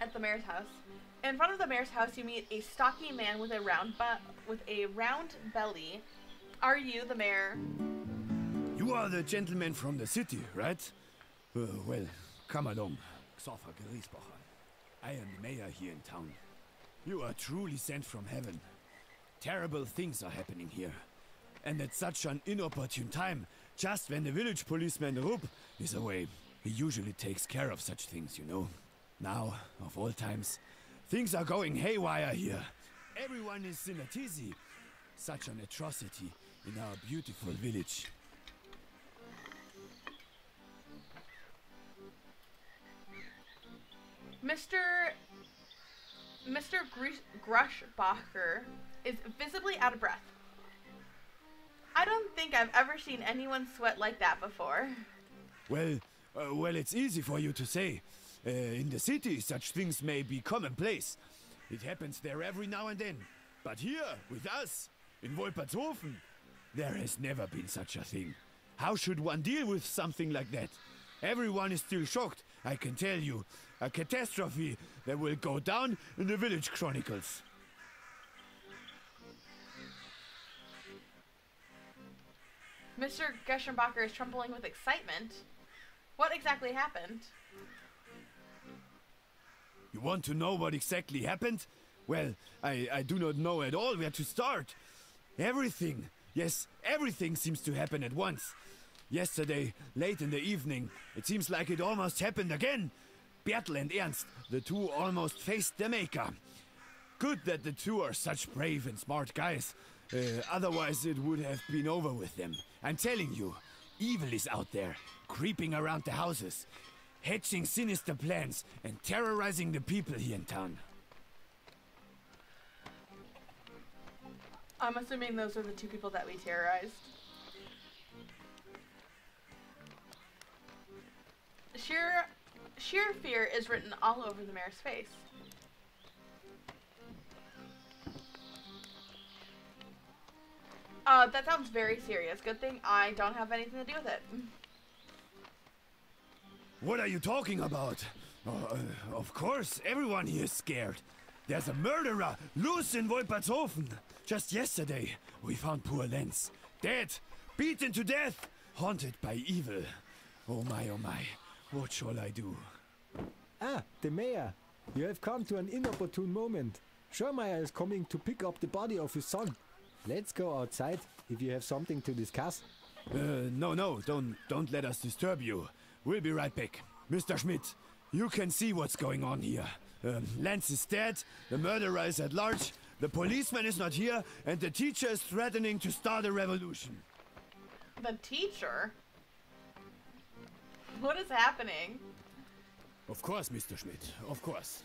At the mayor's house. In front of the mayor's house, you meet a stocky man with a round with a round belly. Are you the mayor? You are the gentleman from the city, right? Uh, well, come along. Griesbacher. I am the mayor here in town. You are truly sent from heaven. Terrible things are happening here. And at such an inopportune time, just when the village policeman Rupp is away. He usually takes care of such things, you know. Now, of all times, things are going haywire here. Everyone is in a tizzy. Such an atrocity in our beautiful village. Mr. Mr. Grushbacher is visibly out of breath. I don't think I've ever seen anyone sweat like that before. Well, uh, well, it's easy for you to say. Uh, in the city, such things may be commonplace. It happens there every now and then. But here, with us, in Wolpertshofen, there has never been such a thing. How should one deal with something like that? Everyone is still shocked, I can tell you. A catastrophe that will go down in the village chronicles. Mr. Geschenbacher is trembling with excitement. What exactly happened? You want to know what exactly happened? Well, I, I do not know at all where to start. Everything, yes, everything seems to happen at once. Yesterday, late in the evening, it seems like it almost happened again. Bertel and Ernst, the two almost faced the Maker. Good that the two are such brave and smart guys. Uh, otherwise, it would have been over with them. I'm telling you, evil is out there, creeping around the houses, hatching sinister plans, and terrorizing the people here in town. I'm assuming those are the two people that we terrorized. Sheer, sheer fear is written all over the mayor's face. Uh, that sounds very serious. Good thing I don't have anything to do with it. What are you talking about? Uh, uh, of course, everyone here is scared. There's a murderer loose in Wolpertshofen. Just yesterday, we found poor Lenz. Dead, beaten to death, haunted by evil. Oh my, oh my, what shall I do? Ah, the mayor. You have come to an inopportune moment. Schirmeyer is coming to pick up the body of his son. Let's go outside if you have something to discuss. Uh, no, no, don't, don't let us disturb you. We'll be right back. Mr. Schmidt, you can see what's going on here. Um, Lenz is dead, the murderer is at large, the policeman is not here, and the teacher is threatening to start a revolution. The teacher? What is happening? Of course, Mr. Schmidt, of course.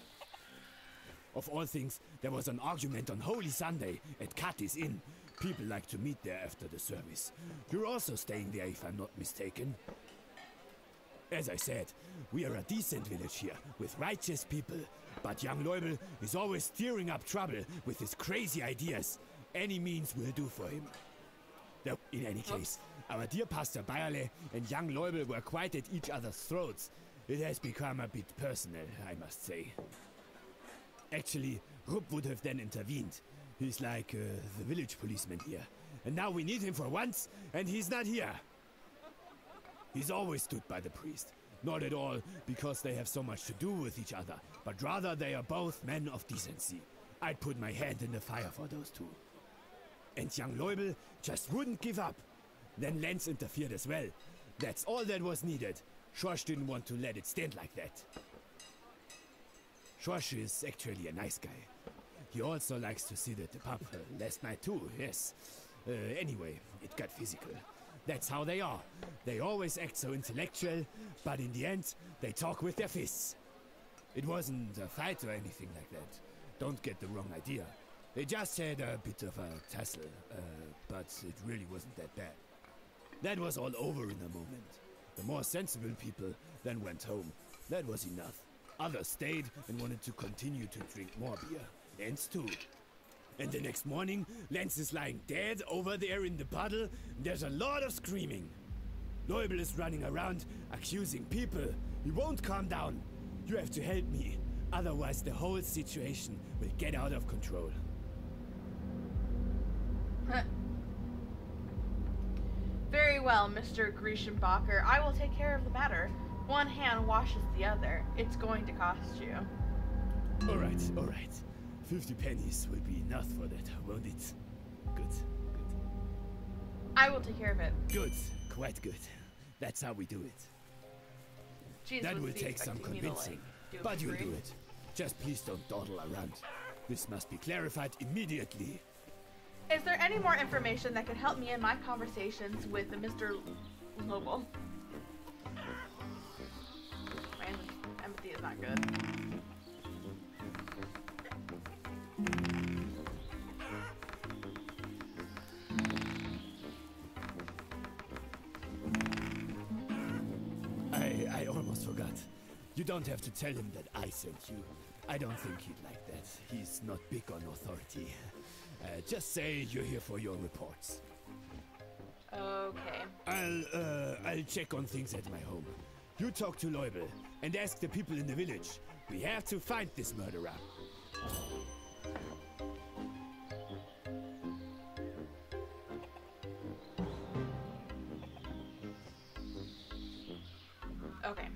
Of all things, there was an argument on Holy Sunday at Kathy's Inn. People like to meet there after the service. You're also staying there, if I'm not mistaken. As I said, we are a decent village here, with righteous people. But young Leubel is always stirring up trouble with his crazy ideas. Any means will do for him. Though, in any case, our dear Pastor Bayerle and young Leubel were quite at each other's throats. It has become a bit personal, I must say. Actually, Rupp would have then intervened. He's like uh, the village policeman here. And now we need him for once, and he's not here. He's always stood by the priest. Not at all because they have so much to do with each other, but rather they are both men of decency. I'd put my hand in the fire for those two. And young Leubel just wouldn't give up. Then Lenz interfered as well. That's all that was needed. Schorsch didn't want to let it stand like that. Schorsch is actually a nice guy. He also likes to sit at the pub uh, last night too, yes. Uh, anyway, it got physical. That's how they are. They always act so intellectual, but in the end, they talk with their fists. It wasn't a fight or anything like that. Don't get the wrong idea. They just had a bit of a tussle, uh, but it really wasn't that bad. That was all over in a moment. The more sensible people then went home. That was enough. Others stayed and wanted to continue to drink more beer. Lenz too. And the next morning, Lenz is lying dead over there in the puddle. There's a lot of screaming. Leubel is running around, accusing people. He won't calm down. You have to help me. Otherwise, the whole situation will get out of control. Well, Mr. Grieschenbacher. I will take care of the matter. One hand washes the other. It's going to cost you. All right, all right. Fifty pennies will be enough for that, won't it? Good, good. I will take care of it. good, quite good. That's how we do it. Jeez, that will take some to, convincing, like, but you'll do it. Just please don't dawdle around. This must be clarified immediately. Is there any more information that could help me in my conversations with Mr. Lobel? My empathy is not good. I, I almost forgot. You don't have to tell him that I sent you. I don't think he'd like that. He's not big on authority. Uh, just say you're here for your reports. Okay. I'll, uh, I'll check on things at my home. You talk to Leubel and ask the people in the village. We have to find this murderer. Okay.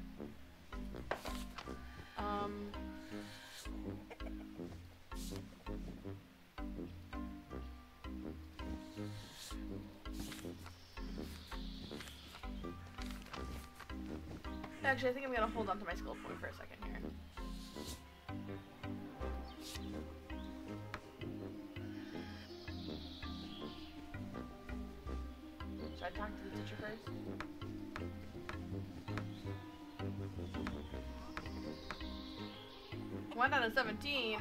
Actually, I think I'm gonna hold on to my skill point for a second here. Should I talk to the teacher first? One out of 17.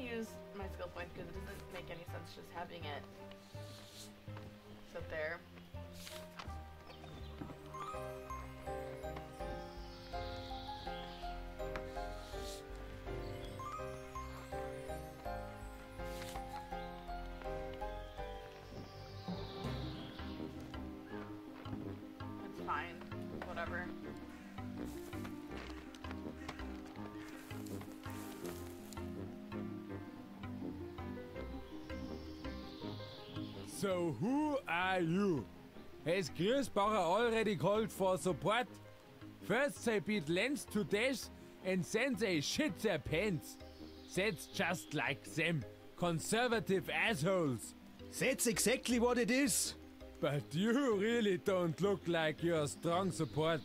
Use my skill point because it doesn't make any sense just having it sit there. So who are you? Has Griesbacher already called for support? First they beat Lenz to death and then they shit their pants. That's just like them. Conservative assholes. That's exactly what it is. But you really don't look like you're strong support.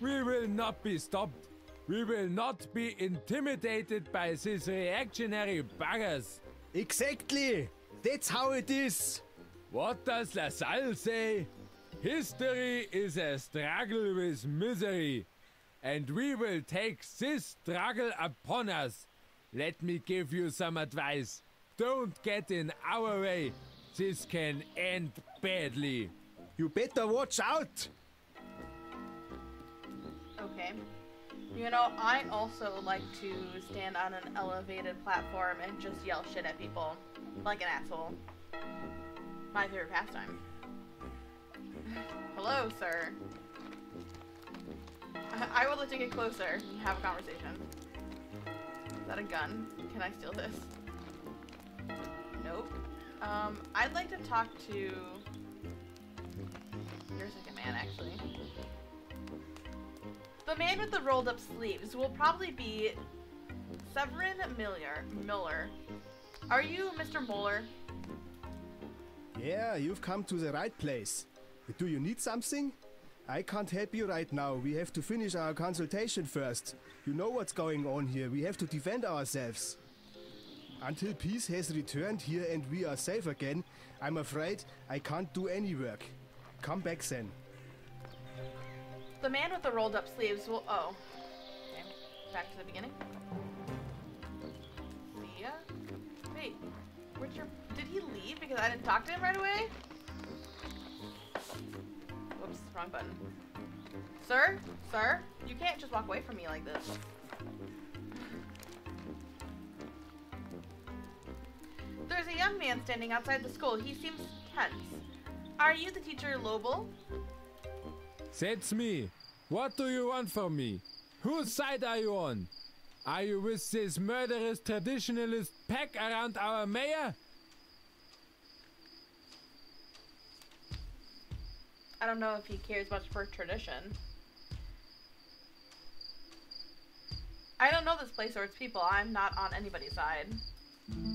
We will not be stopped. We will not be intimidated by these reactionary buggers. Exactly. That's how it is. What does Lassalle say? History is a struggle with misery, and we will take this struggle upon us. Let me give you some advice. Don't get in our way. This can end badly. You better watch out. Okay. You know, I also like to stand on an elevated platform and just yell shit at people. Like an asshole. My favorite pastime. Hello, sir. I would like to get closer and have a conversation. Is that a gun? Can I steal this? Nope. Um, I'd like to talk to... Your second man, actually. The man with the rolled up sleeves will probably be Severin Miller. Miller. Are you Mr. Muller? Yeah, you've come to the right place. Do you need something? I can't help you right now. We have to finish our consultation first. You know what's going on here. We have to defend ourselves. Until peace has returned here and we are safe again, I'm afraid I can't do any work. Come back then. The man with the rolled up sleeves will. Oh. Okay. Back to the beginning. See ya? Wait. Where'd your. Did he leave because I didn't talk to him right away? Whoops, wrong button. Sir? Sir? You can't just walk away from me like this. There's a young man standing outside the school. He seems tense. Are you the teacher Lobel? That's me. What do you want from me? Whose side are you on? Are you with this murderous traditionalist pack around our mayor? I don't know if he cares much for tradition. I don't know this place or its people. I'm not on anybody's side.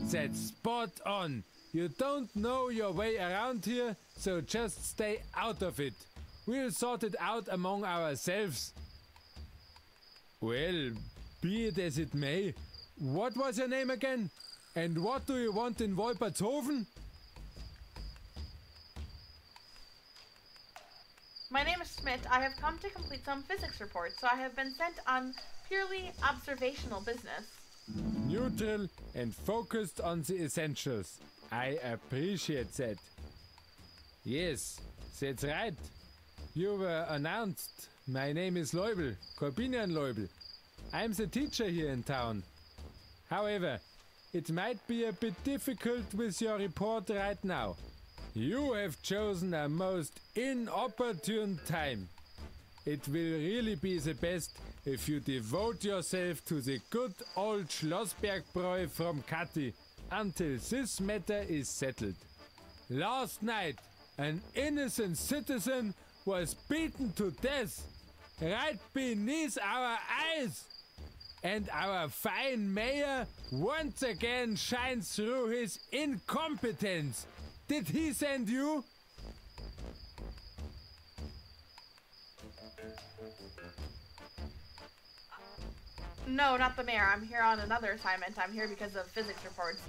That's spot on. You don't know your way around here, so just stay out of it. We'll sort it out among ourselves. Well, be it as it may. What was your name again? And what do you want in Wolpertshofen? My name is Schmidt. I have come to complete some physics reports, so I have been sent on purely observational business. Neutral and focused on the essentials. I appreciate that. Yes, that's right. You were announced. My name is Leubel, Corbinian Leubel. I'm the teacher here in town. However, it might be a bit difficult with your report right now. You have chosen a most inopportune time. It will really be the best if you devote yourself to the good old Schlossbergbräu from Kati until this matter is settled. Last night, an innocent citizen was beaten to death right beneath our eyes. And our fine mayor once again shines through his incompetence. Did he send you? No, not the mayor. I'm here on another assignment. I'm here because of physics reports.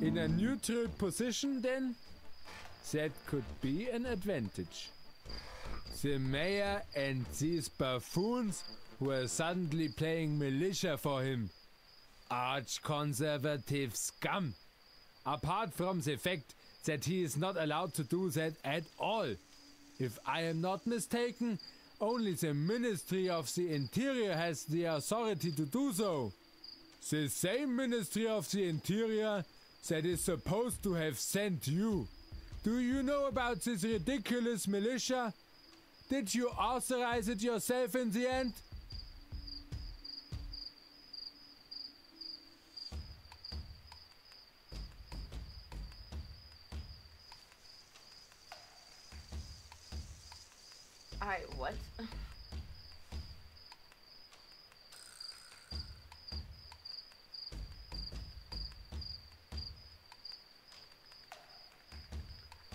In a neutral position, then? That could be an advantage. The mayor and these buffoons were suddenly playing militia for him. Arch conservative scum. Apart from the fact that he is not allowed to do that at all. If I am not mistaken, only the Ministry of the Interior has the authority to do so. The same Ministry of the Interior that is supposed to have sent you. Do you know about this ridiculous militia? Did you authorize it yourself in the end? I what?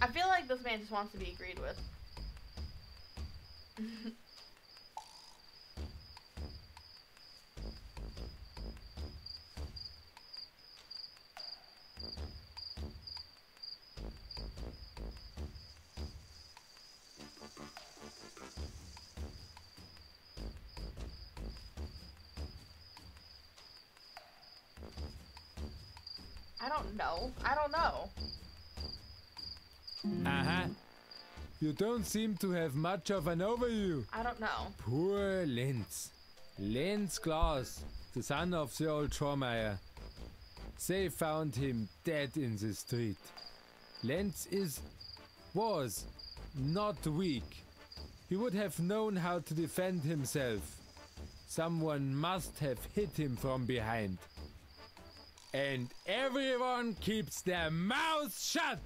I feel like this man just wants to be agreed with. know. I don't know. Uh-huh. You don't seem to have much of an overview. I don't know. Poor Lenz. Lenz Glass, the son of the old Schormeyer. They found him dead in the street. Lenz is, was, not weak. He would have known how to defend himself. Someone must have hit him from behind. And everyone keeps their mouths shut!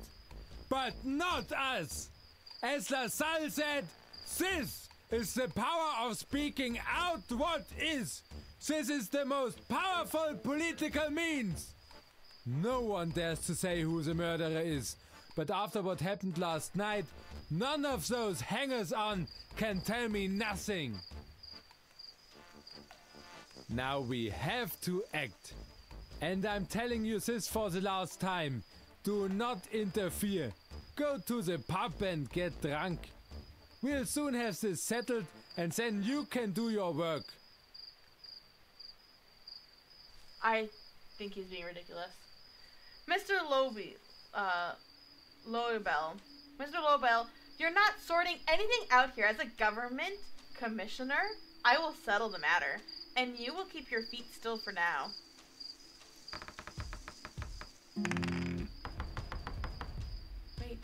But not us! As Lassalle said, this is the power of speaking out what is. This is the most powerful political means. No one dares to say who the murderer is, but after what happened last night, none of those hangers on can tell me nothing. Now we have to act. And I'm telling you this for the last time. Do not interfere. Go to the pub and get drunk. We'll soon have this settled and then you can do your work. I think he's being ridiculous. Mr. Lobe, uh, Lobel, Mr. Lobel, you're not sorting anything out here as a government commissioner. I will settle the matter, and you will keep your feet still for now.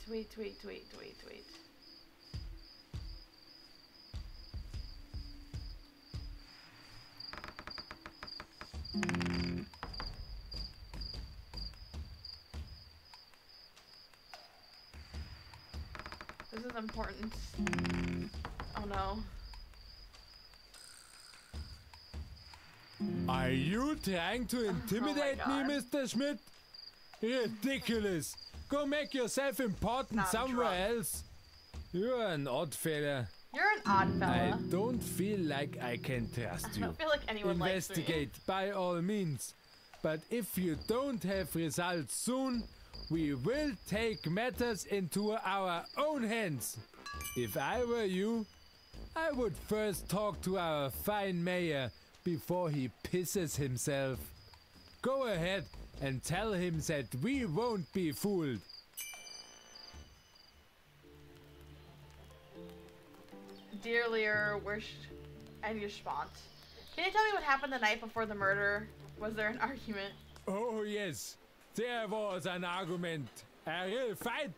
Wait, wait, wait, wait, wait, wait. This is important. Oh no. Are you trying to oh intimidate me, Mr. Schmidt? Ridiculous. Go make yourself important I'm somewhere else. You're an odd fella. You're an odd fella. I don't feel like I can trust you. I don't feel like anyone. Investigate by all means. But if you don't have results soon, we will take matters into our own hands. If I were you, I would first talk to our fine mayor before he pisses himself. Go ahead and tell him that we won't be fooled. Dear Lear, wish and your spont. Can you tell me what happened the night before the murder? Was there an argument? Oh, yes. There was an argument. A real fight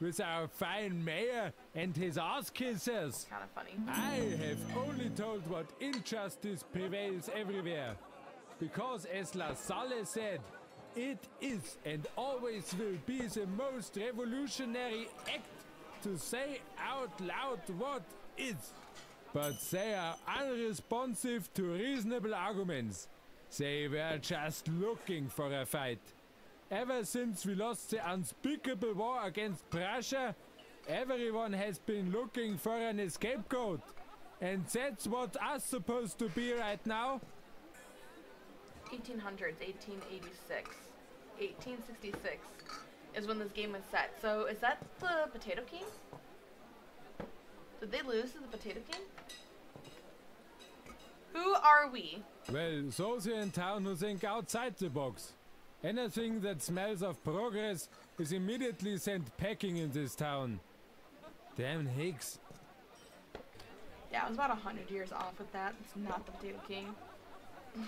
with our fine mayor and his ass kissers. Kind of funny. I have only told what injustice prevails everywhere. Because, as Lassalle said, it is and always will be the most revolutionary act to say out loud what is. But they are unresponsive to reasonable arguments. They were just looking for a fight. Ever since we lost the unspeakable war against Prussia, everyone has been looking for an escape scapegoat. And that's what us supposed to be right now? 1800s, 1886. 1866 is when this game was set. So is that the Potato King? Did they lose to the Potato King? Who are we? Well, those here in town who think outside the box. Anything that smells of progress is immediately sent packing in this town. Damn Higgs. Yeah, I was about a hundred years off with that. It's not the Potato King.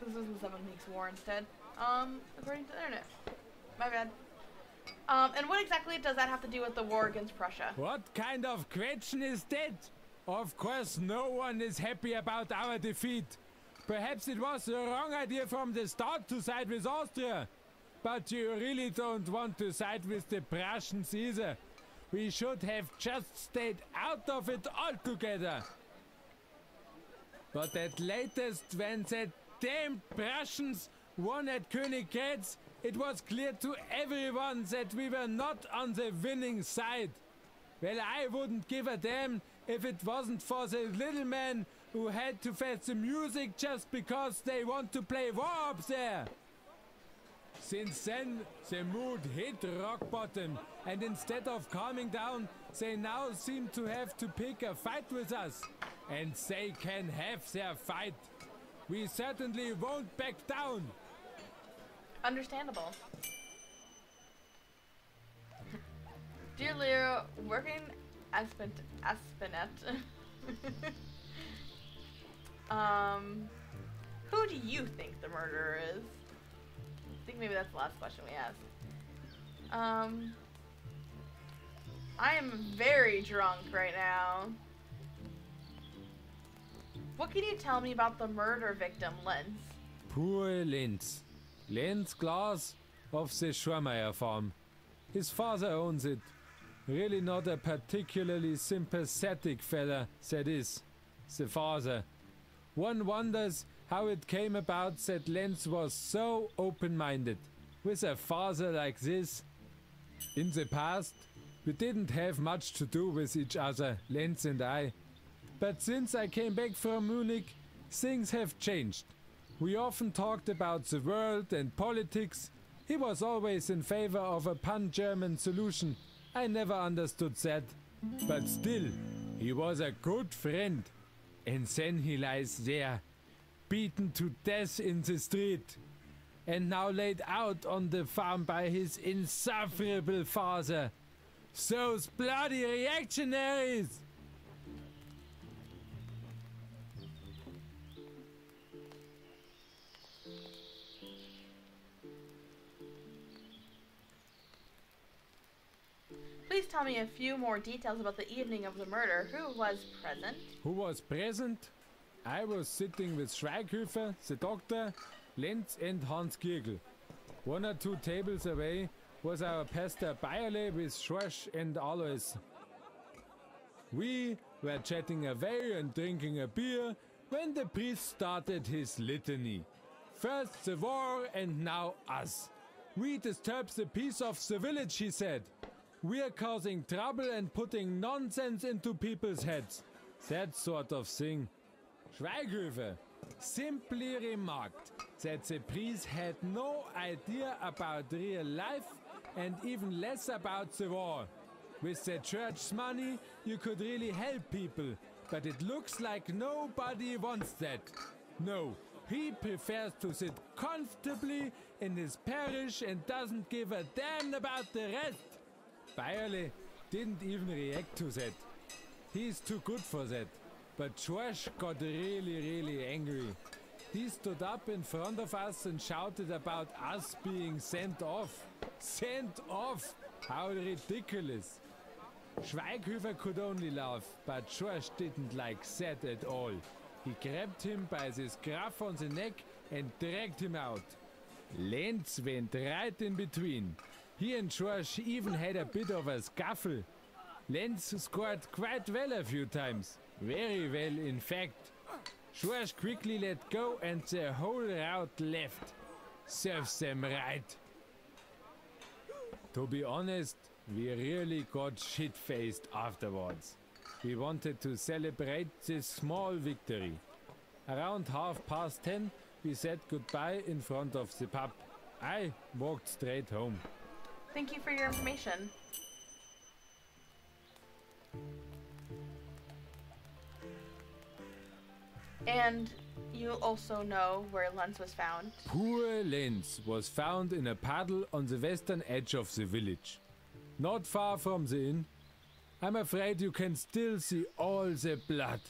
this is the Seven Weeks War instead. Um, according to the internet. My bad. Um, and what exactly does that have to do with the war against Prussia? What kind of question is that? Of course, no one is happy about our defeat. Perhaps it was the wrong idea from the start to side with Austria. But you really don't want to side with the Prussians either. We should have just stayed out of it altogether. But at latest, when that damn Prussians won at Königgrätz, it was clear to everyone that we were not on the winning side. Well, I wouldn't give a damn if it wasn't for the little man who had to face the music just because they want to play war up there. Since then, the mood hit rock bottom, and instead of calming down, they now seem to have to pick a fight with us. And they can have their fight. We certainly won't back down. Understandable. Dear Leo, working Aspen Aspinet. um, who do you think the murderer is? I think maybe that's the last question we asked. Um, I am very drunk right now. What can you tell me about the murder victim, Lenz? Poor Lenz. Lenz Glass of the Schwameyer farm. His father owns it. Really not a particularly sympathetic fella, that is. The father. One wonders how it came about that Lenz was so open minded. With a father like this. In the past, we didn't have much to do with each other, Lenz and I. But since I came back from Munich, things have changed. We often talked about the world and politics. He was always in favor of a pan German solution. I never understood that. But still, he was a good friend. And then he lies there, beaten to death in the street. And now laid out on the farm by his insufferable father. Those bloody reactionaries! Please tell me a few more details about the evening of the murder. Who was present? Who was present? I was sitting with Schweighöfer, the doctor, Lenz, and Hans Kirgel. One or two tables away was our pastor Bayerle with Schorsch and Alois. We were chatting away and drinking a beer when the priest started his litany. First the war and now us. We disturb the peace of the village, he said. We're causing trouble and putting nonsense into people's heads. That sort of thing. Schweighöfer simply remarked that the priest had no idea about real life and even less about the war. With the church's money, you could really help people, but it looks like nobody wants that. No, he prefers to sit comfortably in his parish and doesn't give a damn about the rest. Bayerle didn't even react to that. He's too good for that. But George got really, really angry. He stood up in front of us and shouted about us being sent off. Sent off! How ridiculous! Schweighöfer could only laugh, but George didn't like that at all. He grabbed him by the scruff on the neck and dragged him out. Lenz went right in between. He and George even had a bit of a scuffle. Lenz scored quite well a few times. Very well, in fact. George quickly let go and the whole route left. Serves them right. To be honest, we really got shit-faced afterwards. We wanted to celebrate this small victory. Around half past ten, we said goodbye in front of the pub. I walked straight home. Thank you for your information. And you also know where Lenz was found. Poor Lenz was found in a puddle on the western edge of the village. Not far from the inn. I'm afraid you can still see all the blood.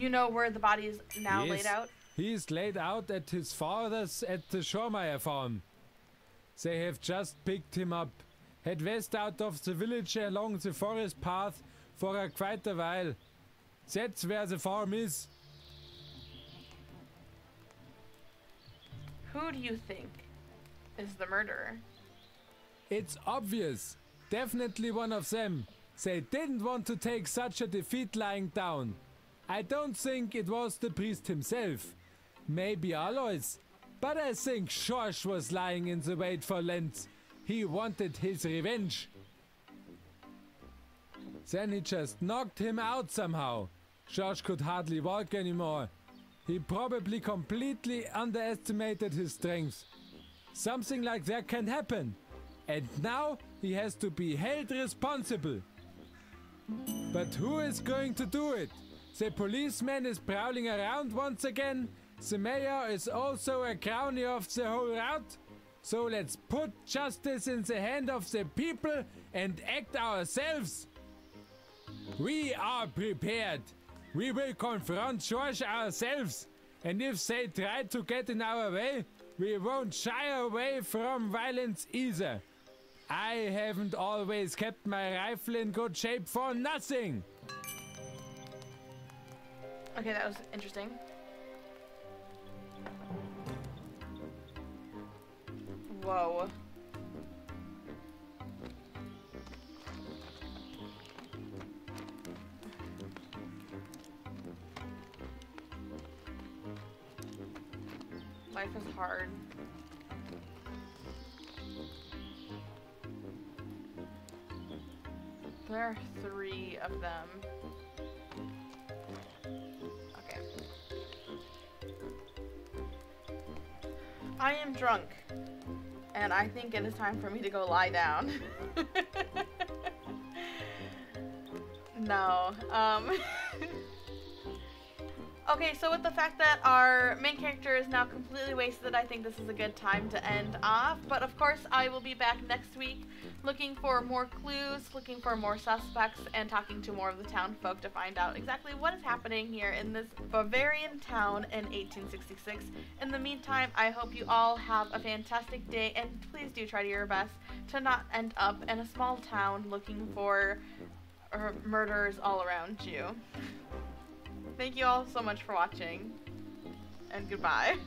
You know where the body is now Yes, laid out? He's laid out at his father's at the Schormeyer farm. They have just picked him up. Head west out of the village along the forest path for a quite a while. That's where the farm is. who do you think is the murderer? It's obvious. Definitely one of them. They didn't want to take such a defeat lying down. I don't think it was the priest himself. Maybe Alois. But I think Schorsch was lying in the wait for Lenz. He wanted his revenge. Then he just knocked him out somehow. Schorsch could hardly walk anymore. He probably completely underestimated his strength. Something like that can happen. And now he has to be held responsible. But who is going to do it? The policeman is prowling around once again. The mayor is also a crony of the whole route. So let's put justice in the hand of the people and act ourselves. We are prepared. We will confront George ourselves. And if they try to get in our way, we won't shy away from violence either. I haven't always kept my rifle in good shape for nothing. Okay, that was interesting. Whoa. Life is hard. There are three of them. I am drunk, and I think it is time for me to go lie down. no. Um. okay, so with the fact that our main character is now completely wasted, I think this is a good time to end off. But of course, I will be back next week looking for more clues, looking for more suspects, and talking to more of the town folk to find out exactly what is happening here in this Bavarian town in 1866. In the meantime, I hope you all have a fantastic day, and please do try to your best to not end up in a small town looking for uh, murderers all around you. Thank you all so much for watching, and goodbye.